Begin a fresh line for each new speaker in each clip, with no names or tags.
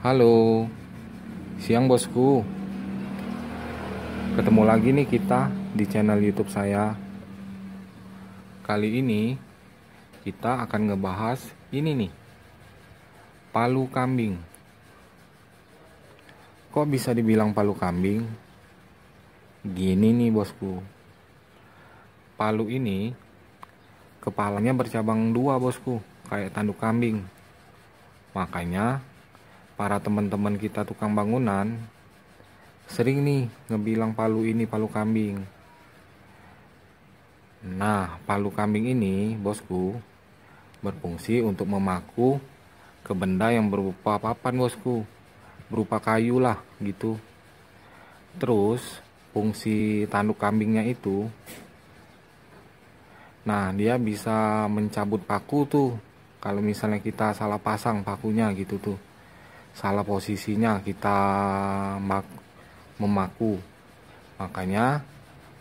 Halo, siang bosku. Ketemu lagi nih kita di channel YouTube saya. Kali ini kita akan ngebahas ini nih, palu kambing. Kok bisa dibilang palu kambing? Gini nih bosku. Palu ini kepalanya bercabang dua bosku, kayak tanduk kambing. Makanya para teman-teman kita tukang bangunan sering nih ngebilang palu ini palu kambing. Nah, palu kambing ini, bosku, berfungsi untuk memaku ke benda yang berupa papan, bosku. Berupa kayu lah, gitu. Terus, fungsi tanduk kambingnya itu Nah, dia bisa mencabut paku tuh. Kalau misalnya kita salah pasang pakunya gitu tuh salah posisinya kita memaku. Makanya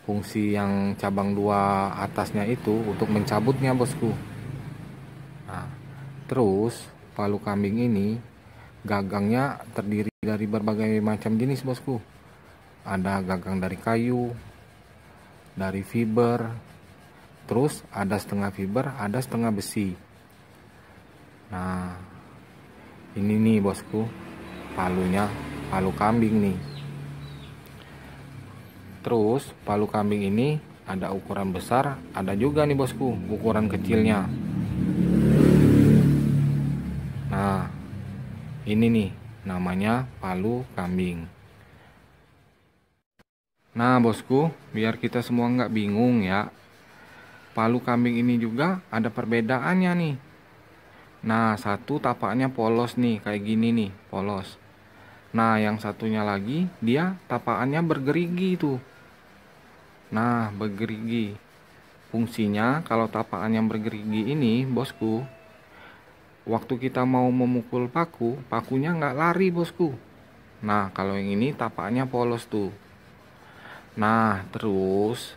fungsi yang cabang dua atasnya itu untuk mencabutnya bosku. Nah terus palu kambing ini gagangnya terdiri dari berbagai macam jenis bosku. Ada gagang dari kayu dari fiber terus ada setengah fiber ada setengah besi. Nah ini nih bosku. Palunya palu kambing nih. Terus palu kambing ini ada ukuran besar ada juga nih bosku ukuran kecilnya. Nah ini nih namanya palu kambing. Nah bosku biar kita semua nggak bingung ya. Palu kambing ini juga ada perbedaannya nih Nah, satu tapaknya polos nih, kayak gini nih, polos. Nah, yang satunya lagi, dia tapakannya bergerigi tuh. Nah, bergerigi. Fungsinya, kalau tapakan yang bergerigi ini, bosku, waktu kita mau memukul paku, pakunya nggak lari, bosku. Nah, kalau yang ini tapakannya polos tuh. Nah, terus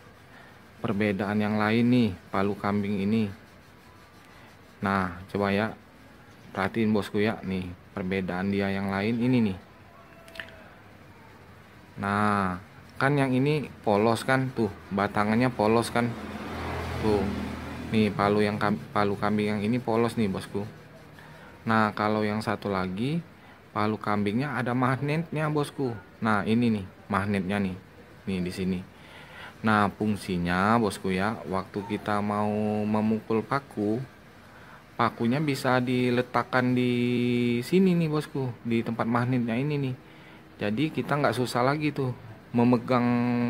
perbedaan yang lain nih, palu kambing ini Nah, coba ya. Perhatiin bosku ya, nih perbedaan dia yang lain ini nih. Nah, kan yang ini polos kan tuh, batangannya polos kan. Tuh. Nih palu yang palu kambing yang ini polos nih, bosku. Nah, kalau yang satu lagi palu kambingnya ada magnetnya, bosku. Nah, ini nih magnetnya nih. Nih di sini. Nah, fungsinya bosku ya, waktu kita mau memukul paku, pakunya bisa diletakkan di sini nih bosku. Di tempat magnetnya ini nih. Jadi kita nggak susah lagi tuh memegang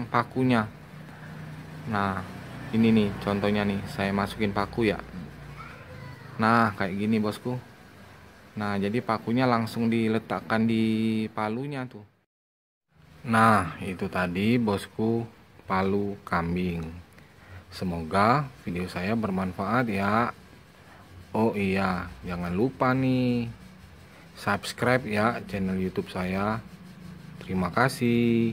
pakunya. Nah ini nih contohnya nih. Saya masukin paku ya. Nah kayak gini bosku. Nah jadi pakunya langsung diletakkan di palunya tuh. Nah itu tadi bosku palu kambing. Semoga video saya bermanfaat ya Oh iya, jangan lupa nih subscribe ya channel YouTube saya. Terima kasih.